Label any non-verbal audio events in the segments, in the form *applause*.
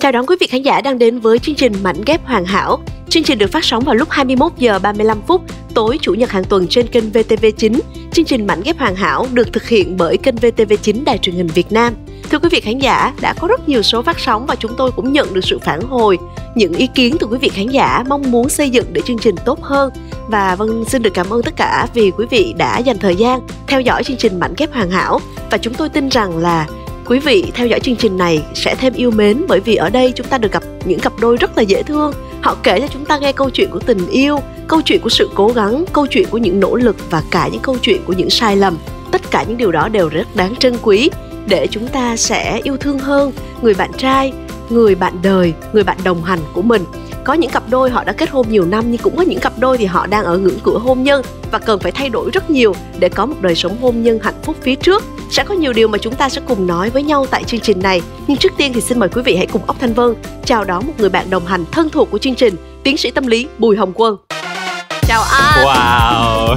Chào đón quý vị khán giả đang đến với chương trình Mảnh ghép hoàn hảo. Chương trình được phát sóng vào lúc 21 giờ 35 phút tối chủ nhật hàng tuần trên kênh VTV9. Chương trình Mảnh ghép hoàn hảo được thực hiện bởi kênh VTV9 Đài truyền hình Việt Nam. Thưa quý vị khán giả, đã có rất nhiều số phát sóng và chúng tôi cũng nhận được sự phản hồi, những ý kiến từ quý vị khán giả mong muốn xây dựng để chương trình tốt hơn. Và vâng xin được cảm ơn tất cả vì quý vị đã dành thời gian theo dõi chương trình Mảnh ghép hoàn hảo và chúng tôi tin rằng là quý vị theo dõi chương trình này sẽ thêm yêu mến bởi vì ở đây chúng ta được gặp những cặp đôi rất là dễ thương. Họ kể cho chúng ta nghe câu chuyện của tình yêu, câu chuyện của sự cố gắng, câu chuyện của những nỗ lực và cả những câu chuyện của những sai lầm. Tất cả những điều đó đều rất đáng trân quý. Để chúng ta sẽ yêu thương hơn người bạn trai, người bạn đời, người bạn đồng hành của mình có những cặp đôi họ đã kết hôn nhiều năm nhưng cũng có những cặp đôi thì họ đang ở ngưỡng cửa hôn nhân và cần phải thay đổi rất nhiều để có một đời sống hôn nhân hạnh phúc phía trước. Sẽ có nhiều điều mà chúng ta sẽ cùng nói với nhau tại chương trình này. Nhưng trước tiên thì xin mời quý vị hãy cùng ốc thanh vân chào đón một người bạn đồng hành thân thuộc của chương trình tiến sĩ tâm lý bùi hồng quân. Chào anh. Wow.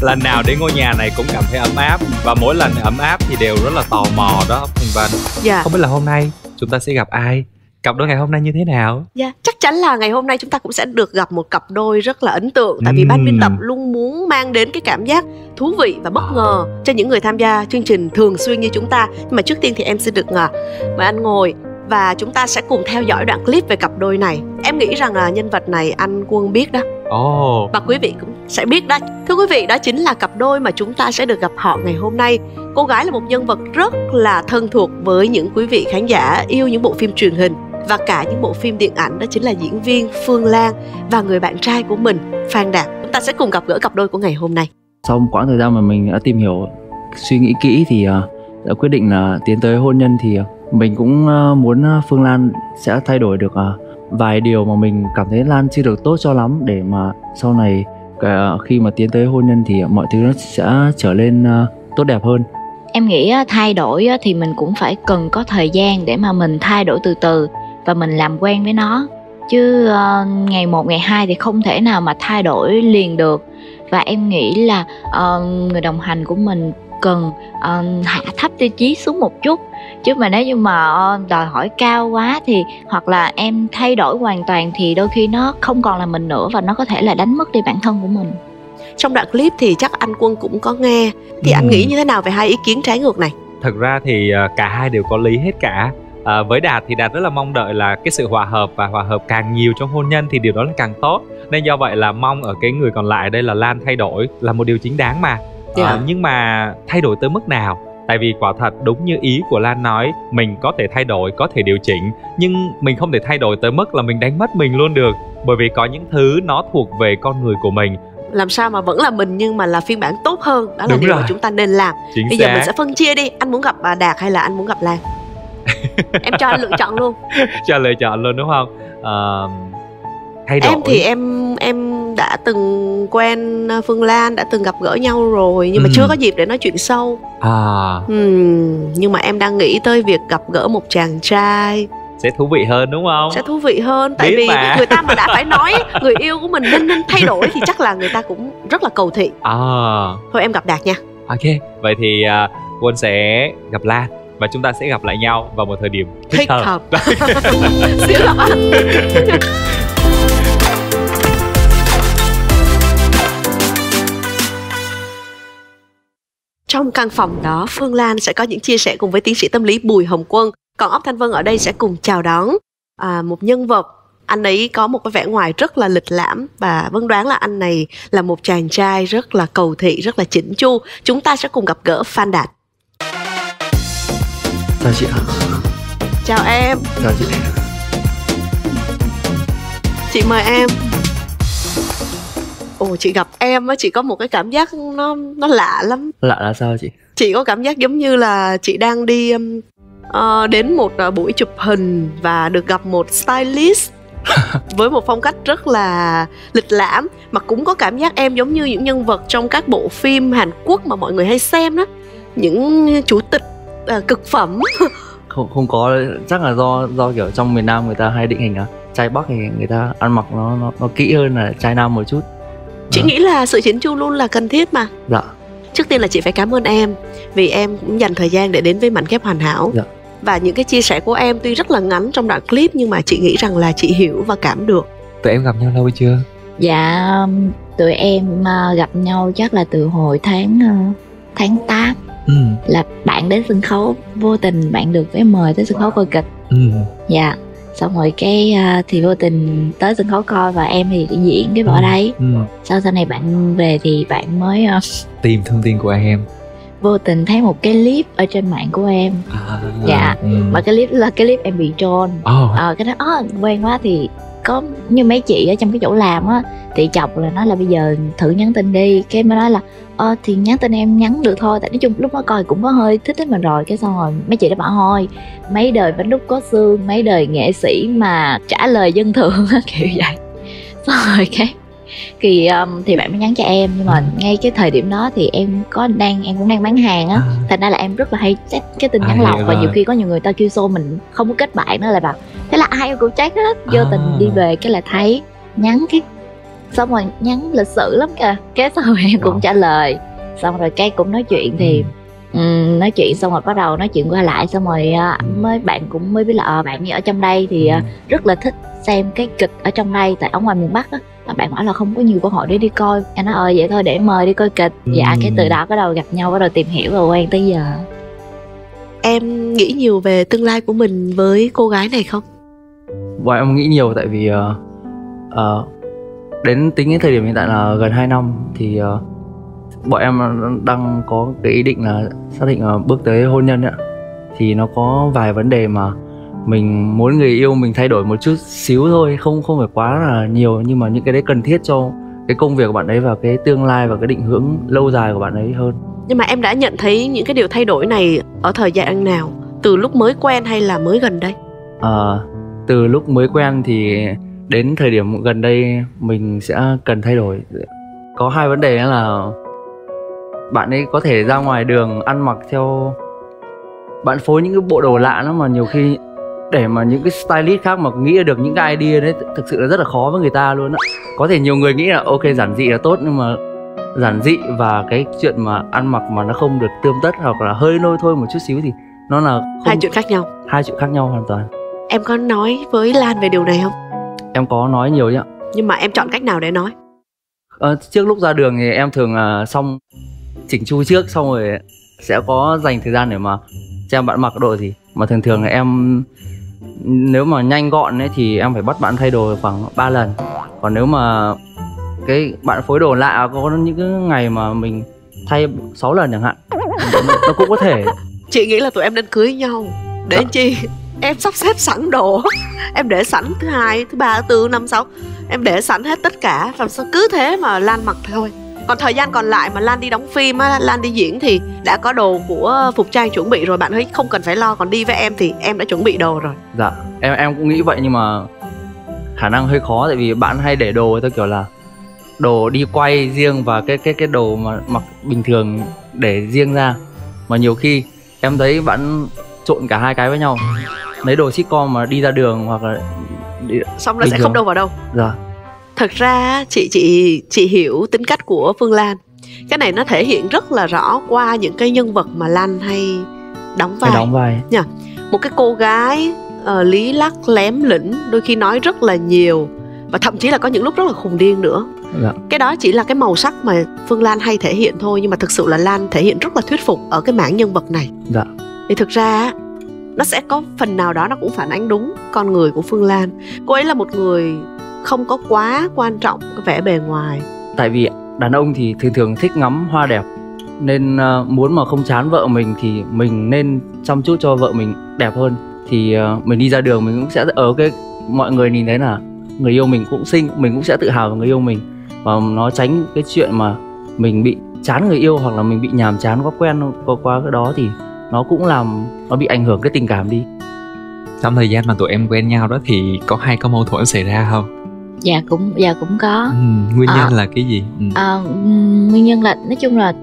*laughs* Lần nào đến ngôi nhà này cũng cảm thấy ấm áp và mỗi lần ấm áp thì đều rất là tò mò đó Thành Vân. Dạ. Không biết là hôm nay chúng ta sẽ gặp ai cặp đôi ngày hôm nay như thế nào? Dạ chắc chắn là ngày hôm nay chúng ta cũng sẽ được gặp một cặp đôi rất là ấn tượng. Tại vì ban biên tập luôn muốn mang đến cái cảm giác thú vị và bất ngờ cho những người tham gia chương trình thường xuyên như chúng ta. Nhưng mà trước tiên thì em xin được ngờ mời anh ngồi và chúng ta sẽ cùng theo dõi đoạn clip về cặp đôi này. Em nghĩ rằng là nhân vật này anh quân biết đó. Ồ. Oh. và quý vị cũng sẽ biết đó. Thưa quý vị đó chính là cặp đôi mà chúng ta sẽ được gặp họ ngày hôm nay. Cô gái là một nhân vật rất là thân thuộc với những quý vị khán giả yêu những bộ phim truyền hình và cả những bộ phim điện ảnh đó chính là diễn viên Phương Lan và người bạn trai của mình Phan Đạt. Chúng ta sẽ cùng gặp gỡ cặp đôi của ngày hôm nay. Sau một quãng thời gian mà mình đã tìm hiểu, suy nghĩ kỹ thì uh, đã quyết định là tiến tới hôn nhân thì uh, mình cũng uh, muốn Phương Lan sẽ thay đổi được vài điều mà mình cảm thấy Lan chưa được tốt cho lắm để mà sau này khi mà tiến tới hôn nhân thì mọi thứ nó sẽ trở lên tốt đẹp hơn em nghĩ thay đổi thì mình cũng phải cần có thời gian để mà mình thay đổi từ từ và mình làm quen với nó. Chứ uh, ngày một ngày hai thì không thể nào mà thay đổi liền được. Và em nghĩ là uh, người đồng hành của mình cần uh, hạ thấp tiêu chí xuống một chút. Chứ mà nếu như mà uh, đòi hỏi cao quá thì hoặc là em thay đổi hoàn toàn thì đôi khi nó không còn là mình nữa và nó có thể là đánh mất đi bản thân của mình. Trong đoạn clip thì chắc anh quân cũng có nghe. Thì ừ. anh nghĩ như thế nào về hai ý kiến trái ngược này? Thật ra thì cả hai đều có lý hết cả à, với đạt thì đạt rất là mong đợi là cái sự hòa hợp và hòa hợp càng nhiều trong hôn nhân thì điều đó là càng tốt nên do vậy là mong ở cái người còn lại đây là lan thay đổi là một điều chính đáng mà yeah. Dạ. à, nhưng mà thay đổi tới mức nào tại vì quả thật đúng như ý của lan nói mình có thể thay đổi có thể điều chỉnh nhưng mình không thể thay đổi tới mức là mình đánh mất mình luôn được bởi vì có những thứ nó thuộc về con người của mình làm sao mà vẫn là mình nhưng mà là phiên bản tốt hơn đó là Đúng điều rồi. mà chúng ta nên làm Chính bây xác. giờ mình sẽ phân chia đi anh muốn gặp bà đạt hay là anh muốn gặp lan em cho anh lựa chọn luôn. *laughs* Cho lựa chọn luôn đúng không? À, thay đổi. em thì em em đã từng quen phương lan đã từng gặp gỡ nhau rồi nhưng mà ừ. chưa có dịp để nói chuyện sâu. À. Ừ, nhưng mà em đang nghĩ tới việc gặp gỡ một chàng trai. Sẽ thú vị hơn đúng không? Sẽ thú vị hơn tại Biết vì mà. người ta mà đã phải nói *laughs* người yêu của mình nên nên thay đổi thì chắc là người ta cũng rất là cầu thị. À. Thôi em gặp đạt nha. Ok vậy thì uh, quân sẽ gặp lan và chúng ta sẽ gặp lại nhau vào một thời điểm thích, thích hợp, hợp. *laughs* Xin anh Trong căn phòng đó, Phương Lan sẽ có những chia sẻ cùng với tiến sĩ tâm lý Bùi Hồng Quân. Còn Ốc Thanh Vân ở đây sẽ cùng chào đón à, một nhân vật. Anh ấy có một cái vẻ ngoài rất là lịch lãm và Vân đoán là anh này là một chàng trai rất là cầu thị, rất là chỉnh chu. Chúng ta sẽ cùng gặp gỡ Phan Đạt. Chào chị ạ. Chào em. Chào chị. Chị mời em. Ồ chị gặp em á chị có một cái cảm giác nó nó lạ lắm. Lạ là sao chị? Chị có cảm giác giống như là chị đang đi uh, đến một uh, buổi chụp hình và được gặp một stylist *laughs* với một phong cách rất là lịch lãm mà cũng có cảm giác em giống như những nhân vật trong các bộ phim Hàn Quốc mà mọi người hay xem đó những chủ tịch uh, cực phẩm. *laughs* Không không có. Chắc là do do kiểu trong miền Nam người ta hay định hình à trai Bắc thì người ta ăn mặc nó nó, nó kỹ hơn là trai Nam một chút. Chị à. nghĩ là sự chỉnh chu luôn là cần thiết mà. Dạ. Trước tiên là chị phải cảm ơn em vì em cũng dành thời gian để đến với mảnh ghép hoàn hảo. Dạ. và những cái chia sẻ của em tuy rất là ngắn trong đoạn clip nhưng mà chị nghĩ rằng là chị hiểu và cảm được. Tụi em gặp nhau lâu chưa? Dạ tụi em ờ, gặp nhau chắc là từ hồi tháng ờ, tháng 8 ừ. Là bạn đến sân khấu vô tình bạn được vé mời tới sân khấu coi kịch. Ừ. Dạ. Xong rồi cái ờ, thì vô tình tới sân khấu coi và em thì diễn cái vở đấy. Ừ. Sau sau này bạn về thì bạn mới ờ, tìm thông tin của em. vô tình thấy một cái clip ở trên mạng của em. À, Dạ. ừ. mà cái clip là cái clip em bị troll. Ồ, ờ cái đó ờ quen quá thì có như mấy chị ở trong cái chỗ làm á thì chọc là nói là bây giờ thử nhắn tin đi. Cái mới nói là ờ thì nhắn tin em nhắn được thôi. Tại nói chung lúc đó coi cũng có hơi thích thích mình rồi cái xong rồi mấy chị đã bảo thôi mấy đời bánh đúc có xương mấy đời nghệ sĩ mà trả lời dân thường. Á, *laughs* kiểu vậy. Xong rồi cái thì um, thì bạn mới nhắn cho em. Nhưng mà ngay cái thời điểm đó thì em có đang em cũng đang bán hàng á. À, thành ra là em rất là hay check cái tin À, nhắn lọc và nhiều khi có nhiều người ta kêu xô mình không có kết bạn đó là bảo thế là ai cũng check hết vô À. tình đi về cái là thấy nhắn cái xong rồi nhắn lịch sự lắm kìa. Cái xong rồi em *laughs* cũng Wow. trả lời. Xong rồi cái cũng nói chuyện thì ừm, nói chuyện xong rồi bắt đầu nói chuyện qua lại. Xong rồi à, Ừ. mới bạn cũng mới biết là ờ, bạn như ở trong đây thì à, rất là thích xem cái kịch ở trong đây tại ở ngoài miền Bắc á. Mà bạn bảo là không có nhiều cơ hội để đi coi. Em nói ờ vậy thôi để mời đi coi kịch. Dạ Ừ. cái từ đó bắt đầu gặp nhau bắt đầu tìm hiểu và quen tới giờ. Em nghĩ nhiều về tương lai của mình với cô gái này không bọn em nghĩ nhiều tại vì ờ, ờ, đến tính đến thời điểm hiện tại là gần 2 năm thì ờ, bọn em đang có cái ý định là xác định là bước tới hôn nhân ạ. Thì nó có vài vấn đề mà mình muốn người yêu mình thay đổi một chút xíu thôi không không phải quá là nhiều nhưng mà những cái đấy cần thiết cho cái công việc của bạn ấy và cái tương lai và cái định hướng lâu dài của bạn ấy hơn. Nhưng mà em đã nhận thấy những cái điều thay đổi này ở thời gian nào? Từ lúc mới quen hay là mới gần đây? Ờ, từ lúc mới quen thì đến thời điểm gần đây mình sẽ cần thay đổi. Có hai vấn đề là bạn ấy có thể ra ngoài đường ăn mặc theo bạn phối những cái bộ đồ lạ lắm mà nhiều khi để mà những cái stylist khác mà nghĩ được những cái idea đấy thực sự là rất là khó với người ta luôn á. Có thể nhiều người nghĩ là ok giản dị là tốt nhưng mà giản dị và cái chuyện mà ăn mặc mà nó không được tươm tất hoặc là hơi nôi thôi một chút xíu thì nó là không, hai chuyện khác nhau. Hai chuyện khác nhau hoàn toàn em có nói với lan về điều này không? Em có nói nhiều nhá nhưng mà em chọn cách nào để nói? Ờ, trước lúc ra đường thì em thường là xong chỉnh chu trước xong rồi sẽ có dành thời gian để mà xem bạn mặc đồ gì mà thường thường là em nếu mà nhanh gọn ấy thì em phải bắt bạn thay đồ khoảng 3 lần. Còn nếu mà cái bạn phối đồ lạ có những cái ngày mà mình thay 6 lần chẳng hạn nó, nó cũng có thể. Chị nghĩ là tụi em nên cưới nhau. Để Dạ. chi em sắp xếp sẵn đồ. Em để sẵn thứ hai, thứ ba, thứ tư, năm, sáu. Em để sẵn hết tất cả. Và sao cứ thế mà lan mặc thôi. Còn thời gian còn lại mà lan đi đóng phim á, lan đi diễn thì đã có đồ của phục trang chuẩn bị rồi. Bạn ấy không cần phải lo. Còn đi với em thì em đã chuẩn bị đồ rồi. Dạ em em cũng nghĩ vậy nhưng mà khả năng hơi khó tại vì bạn hay để đồ theo kiểu là đồ đi quay riêng và cái cái cái đồ mà mặc bình thường để riêng ra. Mà nhiều khi em thấy bạn trộn cả hai cái với nhau lấy đồ sitcom mà đi ra đường hoặc là đi, xong là sẽ thường. không đâu vào đâu. Dạ. Thật ra chị chị chị hiểu tính cách của phương lan. Cái này nó thể hiện rất là rõ qua những cái nhân vật mà lan hay đóng vai. Phải đóng vai. Một cái cô gái ờ, lý lắc lém lĩnh đôi khi nói rất là nhiều và thậm chí là có những lúc rất là khùng điên nữa. Dạ. Cái đó chỉ là cái màu sắc mà phương lan hay thể hiện thôi nhưng mà thực sự là lan thể hiện rất là thuyết phục ở cái mảng nhân vật này. Dạ. Thì thực ra nó sẽ có phần nào đó nó cũng phản ánh đúng con người của phương lan. Cô ấy là một người không có quá quan trọng cái vẻ bề ngoài. Tại vì đàn ông thì thường thường thích ngắm hoa đẹp, nên ờ, muốn mà không chán vợ mình thì mình nên chăm chút cho vợ mình đẹp hơn. Thì ờ, mình đi ra đường mình cũng sẽ ờ, ở cái mọi người nhìn thấy là người yêu mình cũng xinh, mình cũng sẽ tự hào về người yêu mình. Và nó tránh cái chuyện mà mình bị chán người yêu hoặc là mình bị nhàm chán quá quen, có qua cái đó thì nó cũng làm nó bị ảnh hưởng cái tình cảm đi trong thời gian mà tụi em quen nhau đó thì có hay có mâu thuẫn xảy ra không dạ cũng dạ cũng có ừ, nguyên nhân À. là cái gì ừ. à, nguyên nhân là nói chung là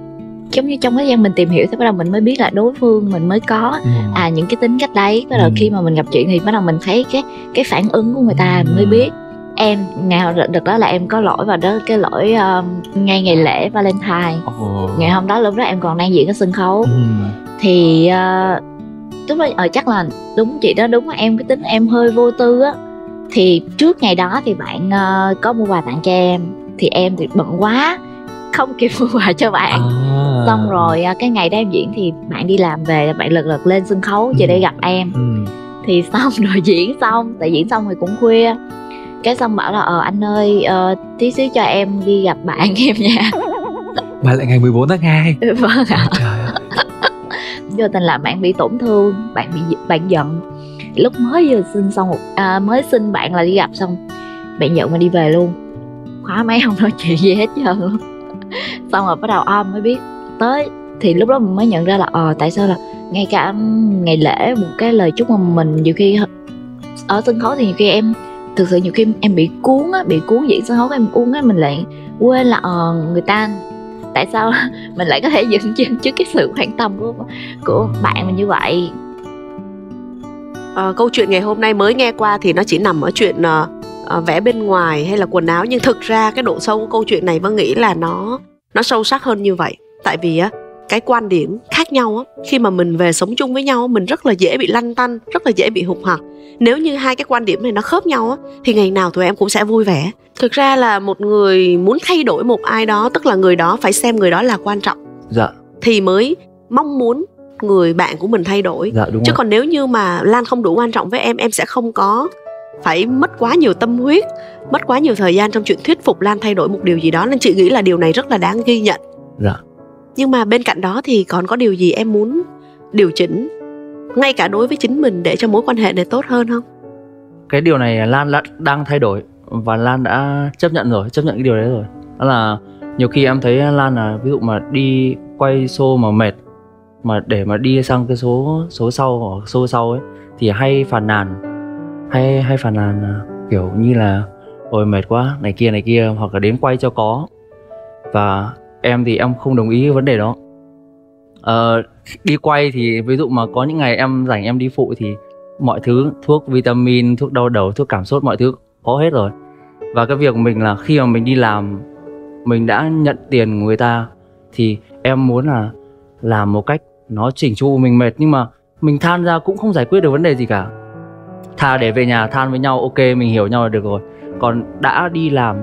giống như trong thời gian mình tìm hiểu thì bắt đầu mình mới biết là đối phương mình mới có Ừ. à những cái tính cách đấy bắt đầu Ừ. khi mà mình gặp chuyện thì bắt đầu mình thấy cái cái phản ứng của người ta Ừ. mình mới biết em ngày đợt đó là em có lỗi vào đó cái lỗi um, ngay ngày lễ Valentine Ồ. ngày hôm đó lúc đó em còn đang diễn ở sân khấu Ừ. thì uh, lúc đó ờ chắc là đúng chị đó đúng là em cái tính em hơi vô tư á thì trước ngày đó thì bạn uh, có mua quà tặng cho em thì em thì bận quá không kịp *laughs* mua quà cho bạn à. xong rồi cái ngày đó em diễn thì bạn đi làm về bạn lật lật lên sân khấu chỉ Ừ. để gặp em ừ. thì xong rồi *laughs* diễn xong tại diễn xong thì cũng khuya cái xong bảo là ờ anh ơi ờ, tí xíu cho em đi gặp bạn em nha. Mà lại ngày 14 tháng 2 vâng ạ. Trời ơi. *laughs* Vô tình là bạn bị tổn thương bạn bị bạn giận. Lúc mới vừa sinh xong một à, mới sinh bạn là đi gặp xong bạn giận mà đi về luôn. Khóa máy không nói chuyện gì hết trơn luôn. *laughs* Xong rồi bắt đầu om mới biết tới thì lúc đó mình mới nhận ra là ờ tại sao là ngay cả ngày lễ một cái lời chúc mừng mình nhiều khi ở sân khấu thì nhiều khi em thực sự nhiều khi em bị cuốn á bị cuốn diễn sân khấu em cuốn á mình lại quên là ờ người ta tại sao *laughs* mình lại có thể *laughs* dừng chân trước cái sự quan tâm của của bạn mình như vậy? À, câu chuyện ngày hôm nay mới nghe qua thì nó chỉ nằm ở chuyện à, vẽ bên ngoài hay là quần áo nhưng thực ra cái độ sâu của câu chuyện này vân nghĩ là nó nó sâu sắc hơn như vậy. Tại vì á cái quan điểm khác nhau á. Khi mà mình về sống chung với nhau á, mình rất là dễ bị lăn tăn rất là dễ bị hụt hặc nếu như hai cái quan điểm này nó khớp nhau á thì ngày nào tụi em cũng sẽ vui vẻ. Thực ra là một người muốn thay đổi một ai đó tức là người đó phải xem người đó là quan trọng. Dạ. Thì mới mong muốn người bạn của mình thay đổi. Dạ đúng chứ rồi. còn nếu như mà lan không đủ quan trọng với em em sẽ không có phải mất quá nhiều tâm huyết mất quá nhiều thời gian trong chuyện thuyết phục lan thay đổi một điều gì đó. Nên chị nghĩ là điều này rất là đáng ghi nhận. Dạ nhưng mà bên cạnh đó thì còn có điều gì em muốn điều chỉnh ngay cả đối với chính mình để cho mối quan hệ này tốt hơn không? Cái điều này Lan đã, đang thay đổi và Lan đã chấp nhận rồi, chấp nhận cái điều đấy rồi. Đó là nhiều khi em thấy Lan là ví dụ mà đi quay show mà mệt, mà để mà đi sang cái số số sau hoặc show sau ấy, thì hay phàn nàn, hay hay phàn nàn à, kiểu như là ôi, mệt quá, này kia này kia hoặc là đến quay cho có. Và em thì em không đồng ý cái vấn đề đó. Ờ, đi quay thì ví dụ mà có những ngày em rảnh em đi phụ thì mọi thứ thuốc vitamin thuốc đau đầu thuốc cảm sốt mọi thứ có hết rồi. Và cái việc mình là khi mà mình đi làm mình đã nhận tiền của người ta thì em muốn là làm một cách nó chỉnh chu mình mệt. Nhưng mà mình than ra cũng không giải quyết được vấn đề gì cả. Thà để về nhà than với nhau ok mình hiểu nhau là được rồi. Còn đã đi làm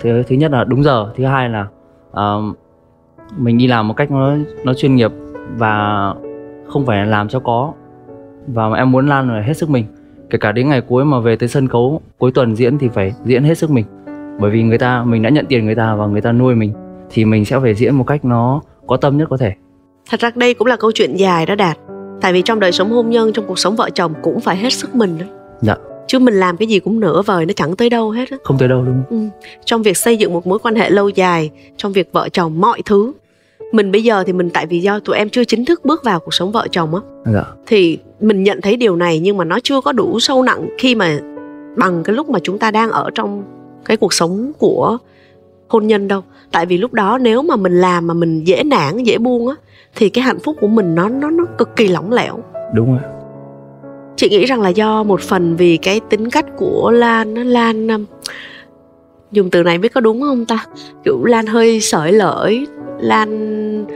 thứ thứ nhất là đúng giờ thứ hai là mình đi làm một cách nó nó chuyên nghiệp và không phải là làm cho có. Và em muốn lan là hết sức mình. Kể cả đến ngày cuối mà về tới sân khấu cuối tuần diễn thì phải diễn hết sức mình. Bởi vì người ta mình đã nhận tiền người ta và người ta nuôi mình thì mình sẽ phải diễn một cách nó có tâm nhất có thể. Thật ra đây cũng là câu chuyện dài đó đạt. Tại vì trong đời sống hôn nhân trong cuộc sống vợ chồng cũng phải hết sức mình đó. Dạ. Chứ mình làm cái gì cũng nửa vời nó chẳng tới đâu hết á. Không tới đâu đúng không? Ừ. trong việc xây dựng một mối quan hệ lâu dài trong việc vợ chồng mọi thứ. Mình bây giờ thì mình tại vì do tụi em chưa chính thức bước vào cuộc sống vợ chồng á. Dạ. Thì mình nhận thấy điều này nhưng mà nó chưa có đủ sâu nặng khi mà bằng cái lúc mà chúng ta đang ở trong cái cuộc sống của hôn nhân đâu. Tại vì lúc đó nếu mà mình làm mà mình dễ nản dễ buông á thì cái hạnh phúc của mình nó nó nó cực kỳ lỏng lẻo. Đúng rồi chị nghĩ rằng là do một phần vì cái tính cách của lan nó lan um, dùng từ này biết có đúng không ta? Kiểu lan hơi sởi lởi lan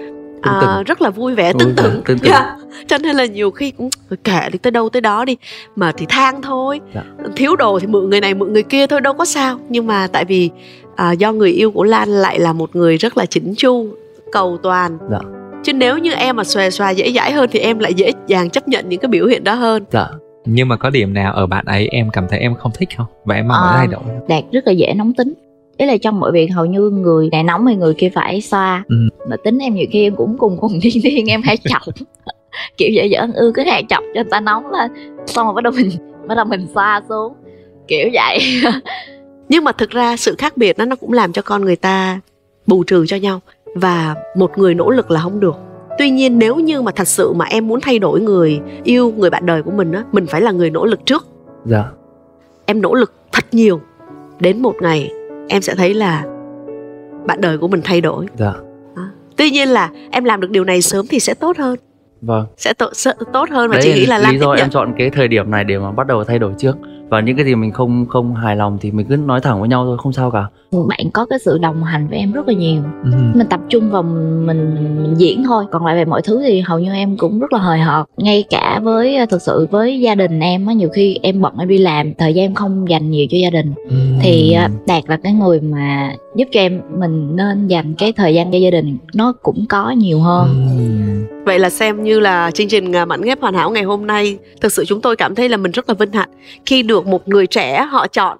à, rất là vui vẻ tưng tửng tưng tửng. Cho nên là nhiều khi cũng "Thôi kệ đi tới đâu tới đó đi. Mà thì than thôi. Dạ. thiếu đồ thì mượn người này mượn người kia thôi đâu có sao. Nhưng mà tại vì à, do người yêu của lan lại là một người rất là chỉnh chu cầu toàn. Dạ. Chứ nếu như em mà xòe xòa dễ dãi hơn thì em lại dễ dàng chấp nhận những cái biểu hiện đó hơn. Dạ nhưng mà có điểm nào ở bạn ấy em cảm thấy em không thích không? Và em mong nó thay đổi đạt rất là dễ nóng tính. Ý là trong mọi việc hầu như người này nóng thì người kia phải xoa. Ừ. mà tính em nhiều khi em cũng cùng cùng *laughs* điên điên em hay chọc. *laughs* Kiểu dễ dở ư cứ hay chọc cho người ta nóng lên. Xong rồi bắt đầu mình bắt đầu mình xoa xuống. Kiểu vậy. *laughs* Nhưng mà thực ra sự khác biệt đó nó cũng làm cho con người ta bù trừ cho nhau và một người nỗ lực là không được. Tuy nhiên nếu như mà thật sự mà em muốn thay đổi người yêu người bạn đời của mình á mình phải là người nỗ lực trước. Dạ. Em nỗ lực thật nhiều. Đến một ngày em sẽ thấy là bạn đời của mình thay đổi. Dạ. Tuy nhiên là em làm được điều này sớm thì sẽ tốt hơn. Vâng. Sẽ tốt, sẽ tốt hơn và chị nghĩ là lý do em chọn cái thời điểm này để mà bắt đầu thay đổi trước và những cái gì mình không không hài lòng thì mình cứ nói thẳng với nhau thôi không sao cả. Bạn có cái sự đồng hành với em rất là nhiều. Ừ. mình tập trung vào mình, mình diễn thôi. Còn lại về mọi thứ thì hầu như em cũng rất là hời hợt. Ngay cả với ờ, thực sự với gia đình em á nhiều khi em bận em đi làm thời gian em không dành nhiều cho gia đình. Ừ. thì ờ, đạt là cái người mà giúp cho em mình nên dành cái thời gian cho gia đình. Nó cũng có nhiều hơn. Ừ. Vậy là xem như là chương trình à, mảnh ghép hoàn hảo ngày hôm nay Thực sự chúng tôi cảm thấy là mình rất là vinh hạnh Khi được một người trẻ họ chọn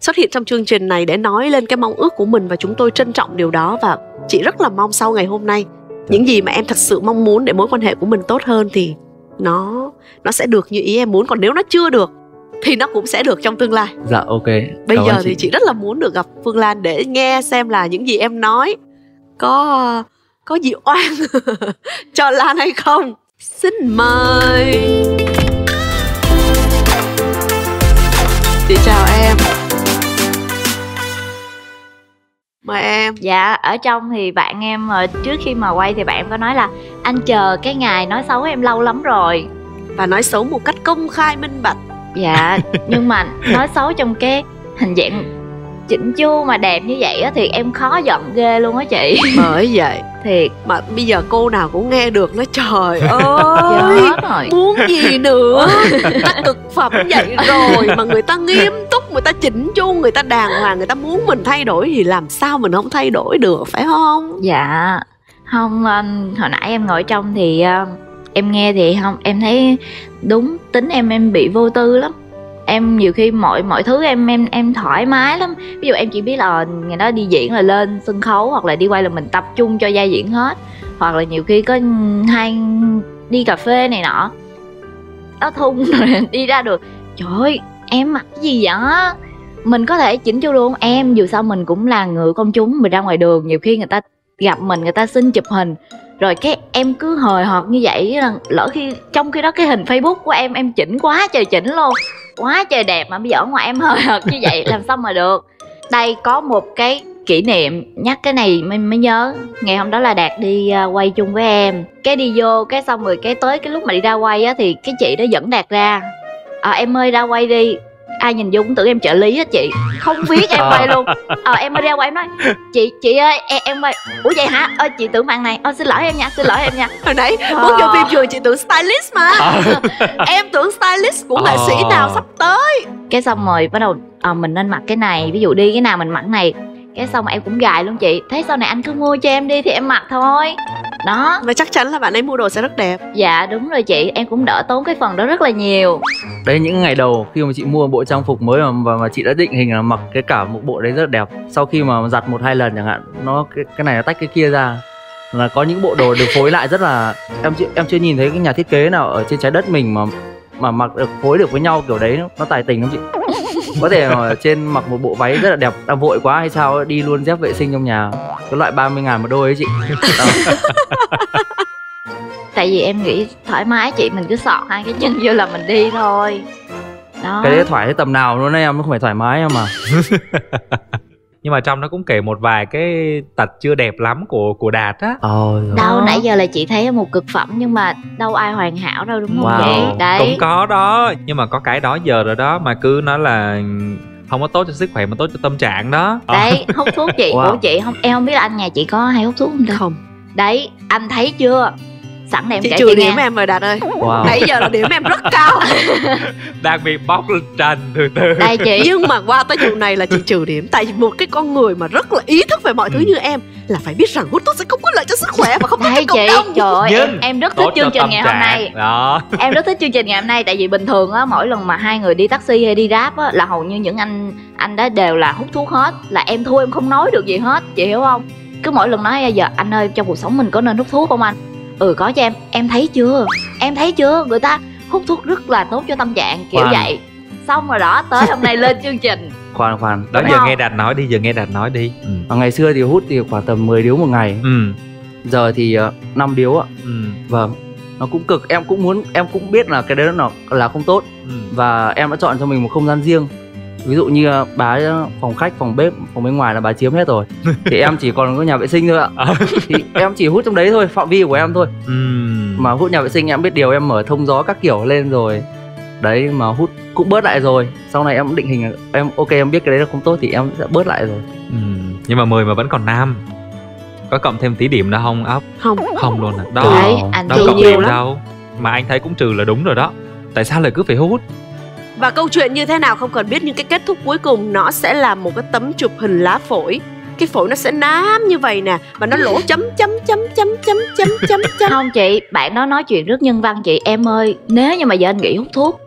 xuất hiện trong chương trình này để nói lên cái mong ước của mình Và chúng tôi trân trọng điều đó. Và chị rất là mong sau ngày hôm nay Những gì mà em thật sự mong muốn để mối quan hệ của mình tốt hơn Thì nó nó sẽ được như ý em muốn. Còn nếu nó chưa được thì nó cũng sẽ được trong tương lai. Dạ ok. Bây Cảm giờ ơn thì chị rất là muốn được gặp Phương Lan để nghe xem là những gì em nói có có gì oan *laughs* cho Lan hay không. Xin mời. Chị chào em. Mời em. dạ ở trong thì bạn em ờ, trước khi mà quay thì bạn em có nói là anh chờ cái ngày nói xấu em lâu lắm rồi Và nói xấu một cách công khai minh bạch. dạ nhưng mà nói xấu trong cái hình dạng chỉnh chu mà đẹp như vậy á thì em khó giận ghê luôn á chị. *laughs* Bởi vậy thiệt. mà bây giờ cô nào cũng nghe được nó trời giờ *laughs* ơi. rồi. muốn gì nữa? *laughs* Ta cực phẩm vậy rồi mà người ta nghiêm túc người ta chỉnh chu người ta đàng hoàng người ta muốn mình thay đổi thì làm sao mình không thay đổi được phải không? Dạ. Không um, hồi nãy em ngồi trong thì um, em nghe thì không em thấy đúng tính em em bị vô tư lắm em nhiều khi mọi mọi thứ em em em thoải mái lắm. Ví dụ em chỉ biết là ờ, ngày đó đi diễn là lên sân khấu hoặc là đi quay là mình tập trung cho vai diễn hết. Hoặc là nhiều khi có hai đi cà phê này nọ. Nó thun *laughs* rồi đi ra được trời ơi, em mặc cái gì vậy? Mình có thể chỉnh chu luôn. Em dù sao mình cũng là người công chúng, mình ra ngoài đường, nhiều khi người ta gặp mình người ta xin chụp hình. Rồi cái em cứ hời hợt như vậy lỡ khi trong khi đó cái hình facebook của em em chỉnh quá trời chỉnh luôn. Quá trời đẹp mà bây giờ ở ngoài em *laughs* hời hợt như vậy làm sao mà được? Đây có một cái kỷ niệm nhắc cái này mới, mới nhớ. Ngày hôm đó là đạt đi à, quay chung với em. Cái đi vô cái xong rồi cái tới cái lúc mà đi ra quay á thì cái chị đó dẫn đạt ra. À, em ơi ra quay đi ai nhìn vô cũng tưởng em trợ lý hết chị. Không biết em quay luôn. Ờ em mới ra quay em nói chị chị ơi em, em quay ủa vậy hả? Ơ chị tưởng bạn này. Ơ xin lỗi em nha xin lỗi em nha. *laughs* Hồi nãy Ờ. muốn vô phim trường chị tưởng stylist mà. *laughs* Em tưởng stylist của nghệ sĩ Ờ. nào sắp tới. Cái xong rồi bắt đầu ờ, mình nên mặc cái này. Ví dụ đi cái nào mình mặc này cái xong em cũng gài luôn chị. Thế sau này anh cứ mua cho em đi thì em mặc thôi. Đó. Và chắc chắn là bạn ấy mua đồ sẽ rất đẹp. Dạ đúng rồi chị. Em cũng đỡ tốn cái phần đó rất là nhiều. Đấy những ngày đầu khi mà chị mua bộ trang phục mới mà, và mà chị đã định hình là mặc cái cả một bộ đấy rất đẹp sau khi mà giặt một hai lần chẳng hạn nó cái, cái này nó tách cái kia ra là có những bộ đồ được phối lại rất là em chưa em chưa nhìn thấy cái nhà thiết kế nào ở trên trái đất mình mà mà mặc được phối được với nhau kiểu đấy nó, nó tài tình lắm chị có thể mà ở trên mặc một bộ váy rất là đẹp đang vội quá hay sao đi luôn dép vệ sinh trong nhà. Cái loại 30 ngàn một đôi ấy chị. *laughs* Tại vì em nghĩ thoải mái chị mình cứ sọt hai cái chân vô là mình đi thôi. Đó. Cái đấy thoải thế tầm nào luôn đấy em nó không phải thoải mái em mà *laughs* nhưng mà trong nó cũng kể một vài cái tật chưa đẹp lắm của của đạt á. Giời. đâu nãy giờ là chị thấy một cực phẩm nhưng mà đâu ai hoàn hảo đâu đúng không Wow. đấy. cũng có đó. Nhưng mà có cái đó giờ rồi đó mà cứ nói là không có tốt cho sức khỏe mà tốt cho tâm trạng đó. Ờ. đấy hút thuốc chị. Wow. ủa chị không em không biết là anh nhà chị có hay hút thuốc không ta? Không. Đấy anh thấy chưa sẵn đây em chị kể trừ chị điểm nghe em rồi đạt ơi. Wow. nãy giờ là điểm em rất cao. *laughs* Đang bị bóc lên trần từ từ. Đây chị. Nhưng mà qua tới vụ này là chị trừ điểm tại vì một cái con người mà rất là ý thức về mọi thứ Ừ. như em là phải biết rằng hút thuốc sẽ không có lợi cho sức khỏe và không tốt cho cộng chị. đồng. Trời ơi em, em rất thích chương trình ngày hôm nay. Đó. *laughs* Em rất thích chương trình ngày hôm nay tại vì bình thường á mỗi lần mà hai người đi taxi hay đi ráp á là hầu như những anh anh đó đều là hút thuốc hết là em thua em không nói được gì hết chị hiểu không? Cứ mỗi lần nói giờ anh ơi trong cuộc sống mình có nên hút thuốc không anh ừ có cho em. Em thấy chưa? Em thấy chưa? Người ta hút thuốc rất là tốt cho tâm trạng kiểu Khoan. vậy. Xong rồi đó tới hôm nay lên chương trình. *laughs* Khoan khoan. Đó Đúng giờ không? nghe đạt nói đi giờ nghe đạt nói đi. Ừ. Và ngày xưa thì hút thì khoảng tầm 10 điếu một ngày. Ừ. Giờ thì uh, 5 điếu ạ. Ừ. Vâng. Nó cũng cực. Em cũng muốn Em cũng biết là cái đấy nó là không tốt. Ừ. Và em đã chọn cho mình một không gian riêng Ví dụ như uh, bà uh, phòng khách, phòng bếp, phòng bên ngoài là bà chiếm hết rồi. *laughs* Thì em chỉ còn có nhà vệ sinh thôi ạ. Ờ. Thì em chỉ hút trong đấy thôi Phạm vi của em thôi. Ừ Mà hút nhà vệ sinh em biết điều em mở thông gió các kiểu lên rồi. Đấy mà hút cũng bớt lại rồi. Sau này em định hình là em ok em biết cái đấy là không tốt thì em sẽ bớt lại rồi. Nhưng mà 10 mà vẫn còn nam. Có cộng thêm tí điểm nữa không ốc không. Không luôn à? Đó. Đấy, anh đâu cộng nhiều điểm lắm. đâu? Mà anh thấy cũng trừ là đúng rồi đó. Tại sao lại cứ phải hút và câu chuyện như thế nào không cần biết nhưng cái kết thúc cuối cùng nó sẽ là một cái tấm chụp hình lá phổi. Cái phổi nó sẽ nám như vậy nè và nó lỗ *laughs* chấm chấm chấm chấm chấm chấm chấm chấm. Không chị bạn đó nói chuyện rất nhân văn chị. Em ơi nếu như mà giờ anh nghỉ hút thuốc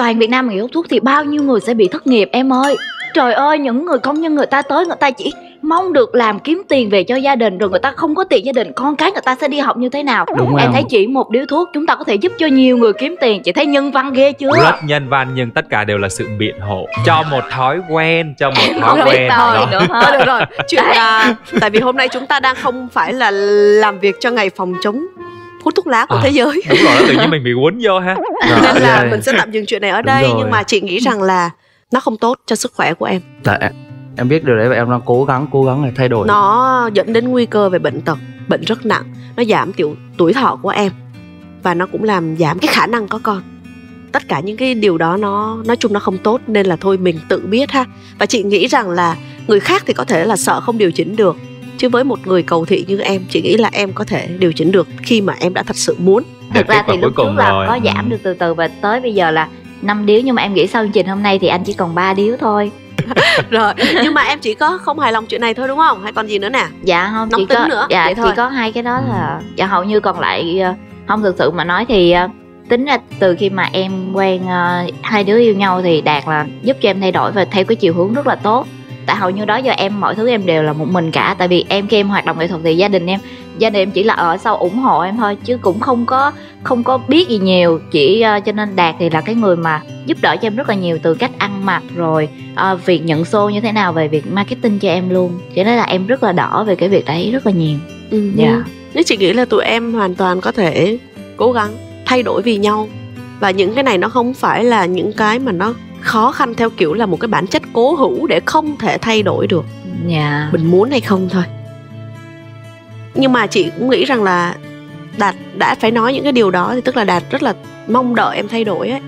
toàn việt nam nghỉ hút thuốc thì bao nhiêu người sẽ bị thất nghiệp em ơi? Trời ơi những người công nhân người ta tới người ta chỉ mong được làm kiếm tiền về cho gia đình rồi người ta không có tiền gia đình con cái người ta sẽ đi học như thế nào? Đúng em em thấy chỉ một điếu thuốc chúng ta có thể giúp cho nhiều người kiếm tiền. Chị thấy nhân văn ghê chưa? Rất nhân văn nhưng tất cả đều là sự biện hộ cho một thói quen cho một em thói không biết quen. thôi đó. nữa Thôi hết được rồi. *laughs* Chuyện là tại vì hôm nay chúng ta đang không phải là làm việc cho ngày phòng chống hút thuốc lá của À. thế giới. đúng rồi tự nhiên mình bị quấn vô ha. Dạ, nên là dạ. mình sẽ tạm dừng chuyện này ở Đúng đây rồi. nhưng mà chị nghĩ rằng là nó không tốt cho sức khỏe của em. Dạ, em, biết điều đấy và em đang cố gắng cố gắng để thay đổi. Nó dẫn đến nguy cơ về bệnh tật bệnh rất nặng. Nó giảm tiểu tuổi thọ của em. Và nó cũng làm giảm cái khả năng có con. Tất cả những cái điều đó nó nói chung nó không tốt nên là thôi mình tự biết ha. Và chị nghĩ rằng là người khác thì có thể là sợ không điều chỉnh được. Chứ với một người cầu thị như em chị nghĩ là em có thể điều chỉnh được khi mà em đã thật sự muốn. Thực ra thì cuối lúc trước là rồi. có giảm Ừ. được từ từ và tới bây giờ là năm điếu nhưng mà em nghĩ sau chương trình hôm nay thì anh chỉ còn 3 điếu thôi *laughs* rồi nhưng mà em chỉ có không hài lòng chuyện này thôi đúng không? Hay còn gì nữa nè? Dạ không Nóng chỉ tính có nữa, dạ vậy chỉ thôi. có hai cái đó là dạ hầu như còn lại ờ, không thực sự mà nói thì ờ, tính ra từ khi mà em quen ờ, hai đứa yêu nhau thì đạt là giúp cho em thay đổi và theo cái chiều hướng rất là tốt. Tại hầu như đó giờ em mọi thứ em đều là một mình cả tại vì em khi em hoạt động nghệ thuật thì gia đình em gia đình em chỉ là ở sau ủng hộ em thôi chứ cũng không có không có biết gì nhiều. Chỉ ờ, cho nên đạt thì là cái người mà giúp đỡ cho em rất là nhiều từ cách ăn mặc rồi ờ, việc nhận show như thế nào về việc marketing cho em luôn. Cho nên là em rất là đỏ về cái việc đấy rất là nhiều. Ừ. dạ. nếu chị nghĩ là tụi em hoàn toàn có thể cố gắng thay đổi vì nhau và những cái này nó không phải là những cái mà nó khó khăn theo kiểu là một cái bản chất cố hữu để không thể thay đổi được. Dạ. Mình muốn hay không thôi nhưng mà chị cũng nghĩ rằng là đạt đã phải nói những cái điều đó thì tức là đạt rất là mong đợi em thay đổi ấy.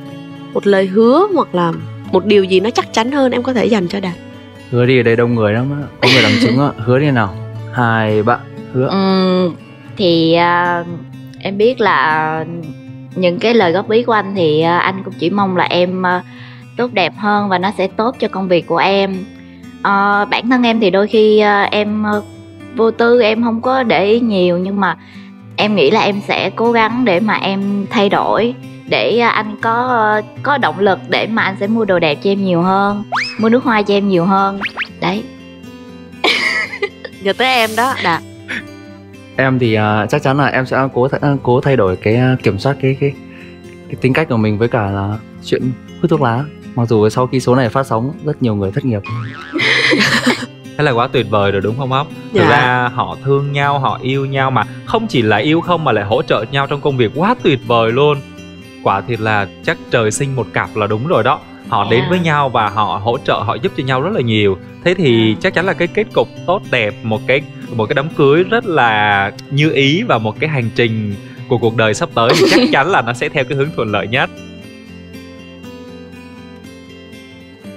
Một lời hứa hoặc là một điều gì nó chắc chắn hơn em có thể dành cho đạt. Hứa đi ở đây đông người lắm á có người làm chứng á hứa đi nào. Hai bạn hứa. Ừm, thì à, em biết là những cái lời góp ý của anh thì à, anh cũng chỉ mong là em à, tốt đẹp hơn và nó sẽ tốt cho công việc của em. Ờ, bản thân em thì đôi khi à, em à, vô tư em không có để ý nhiều nhưng mà em nghĩ là em sẽ cố gắng để mà em thay đổi để à, anh có à, có động lực để mà anh sẽ mua đồ đẹp cho em nhiều hơn mua nước hoa cho em nhiều hơn. Đấy. Giờ tới em đó. Đạt em thì à, chắc chắn là em sẽ cố th- cố thay đổi cái à, kiểm soát cái cái cái tính cách của mình với cả là chuyện hút thuốc lá. Mặc dù sau khi số này phát sóng rất nhiều người thất nghiệp *laughs* thế là quá tuyệt vời rồi đúng không ốc? Thực Dạ. ra họ thương nhau họ yêu nhau mà không chỉ là yêu không mà lại hỗ trợ nhau trong công việc quá tuyệt vời luôn. Quả thiệt là chắc trời sinh một cặp là đúng rồi đó. Họ đến Dạ. với nhau và họ hỗ trợ họ giúp cho nhau rất là nhiều. Thế thì chắc chắn là cái kết cục tốt đẹp một cái một cái đám cưới rất là như ý và một cái hành trình của cuộc đời sắp tới thì chắc *laughs* chắn là nó sẽ theo cái hướng thuận lợi nhất.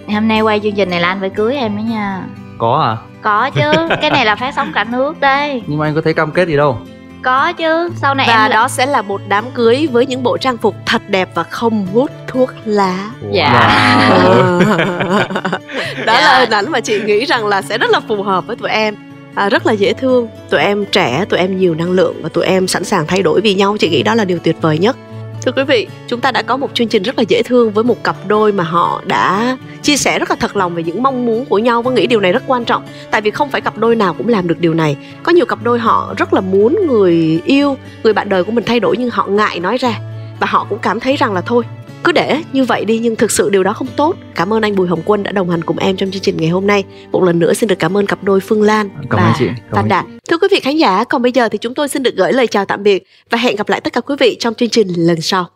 Hôm nay quay chương trình này là anh phải cưới em đó nha có à? Có chứ cái này là phát sóng cả nước đây. Nhưng mà anh có thấy cam kết gì đâu. Có chứ sau này và em đó sẽ là một đám cưới với những bộ trang phục thật đẹp và không hút thuốc lá. Dạ. Wow. *laughs* đó Dạ. là hình ảnh mà chị nghĩ rằng là sẽ rất là phù hợp với tụi em. À, rất là dễ thương. Tụi em trẻ tụi em nhiều năng lượng và tụi em sẵn sàng thay đổi vì nhau. Chị nghĩ đó là điều tuyệt vời nhất thưa quý vị, chúng ta đã có một chương trình rất là dễ thương với một cặp đôi mà họ đã chia sẻ rất là thật lòng về những mong muốn của nhau. Và nghĩ điều này rất quan trọng, tại vì không phải cặp đôi nào cũng làm được điều này. Có nhiều cặp đôi họ rất là muốn người yêu, người bạn đời của mình thay đổi nhưng họ ngại nói ra. Và họ cũng cảm thấy rằng là thôi cứ để như vậy đi nhưng thực sự điều đó không tốt. Cảm ơn anh bùi hồng quân đã đồng hành cùng em trong chương trình ngày hôm nay. Một lần nữa xin được cảm ơn cặp đôi phương lan cảm và chị ơn đạt thưa quý vị khán giả còn bây giờ thì chúng tôi xin được gửi lời chào tạm biệt và hẹn gặp lại tất cả quý vị trong chương trình lần sau